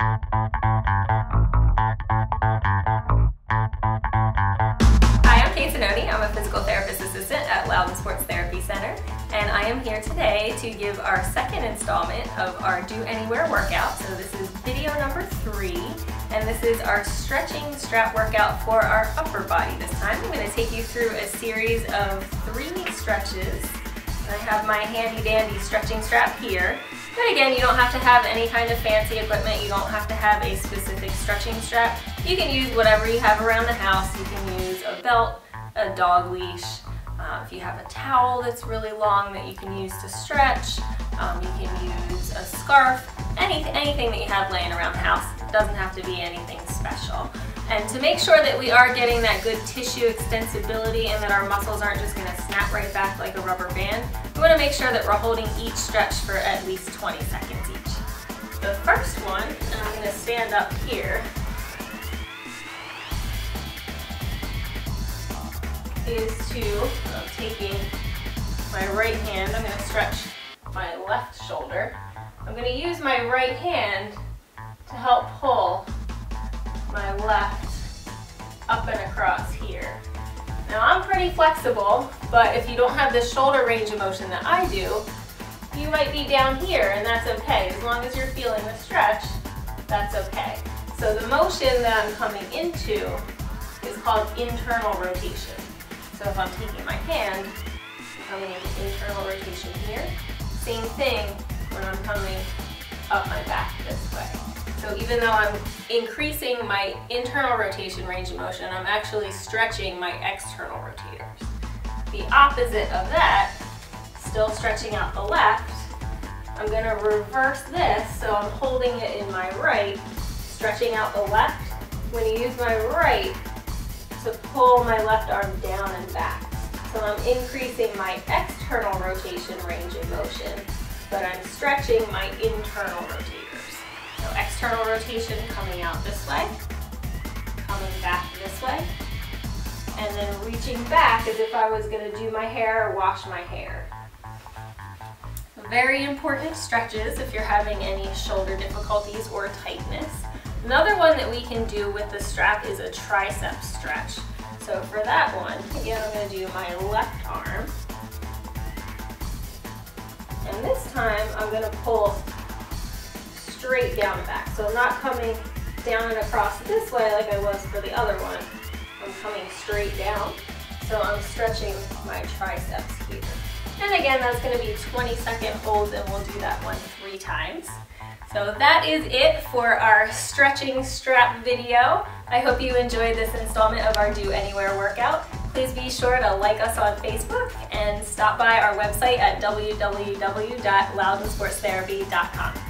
Hi, I'm Kate Zanoni. I'm a physical therapist assistant at Loudoun Sports Therapy Center, and I am here today to give our second installment of our Do Anywhere workout. So this is video number three, and this is our stretching strap workout for our upper body this time. I'm going to take you through a series of three stretches. I have my handy dandy stretching strap here. But again, you don't have to have any kind of fancy equipment. You don't have to have a specific stretching strap. You can use whatever you have around the house. You can use a belt, a dog leash. Uh, if you have a towel that's really long that you can use to stretch, um, you can use a scarf, any, anything that you have laying around the house. It doesn't have to be anything special. And to make sure that we are getting that good tissue extensibility and that our muscles aren't just gonna snap right back like a rubber band, we wanna make sure that we're holding each stretch for at least 20 seconds each. The first one, and I'm gonna stand up here, is to, I'm taking my right hand, I'm gonna stretch my left shoulder. I'm gonna use my right hand to help pull my left up and across here. Now I'm pretty flexible, but if you don't have the shoulder range of motion that I do, you might be down here and that's okay. As long as you're feeling the stretch, that's okay. So the motion that I'm coming into is called internal rotation. So if I'm taking my hand, I'm coming into internal rotation here. Same thing when I'm coming up my back this way. So even though I'm increasing my internal rotation range of motion, I'm actually stretching my external rotators. The opposite of that, still stretching out the left, I'm gonna reverse this, so I'm holding it in my right, stretching out the left. I'm gonna use my right to pull my left arm down and back. So I'm increasing my external rotation range of motion, but I'm stretching my internal rotators. External rotation coming out this way, coming back this way, and then reaching back as if I was gonna do my hair or wash my hair. Very important stretches if you're having any shoulder difficulties or tightness. Another one that we can do with the strap is a tricep stretch. So for that one, again, I'm gonna do my left arm. And this time, I'm gonna pull straight down and back. So I'm not coming down and across this way like I was for the other one. I'm coming straight down. So I'm stretching my triceps here. And again, that's gonna be 20 second holds and we'll do that one three times. So that is it for our stretching strap video. I hope you enjoyed this installment of our Do Anywhere workout. Please be sure to like us on Facebook and stop by our website at www.loudonsportstherapy.com.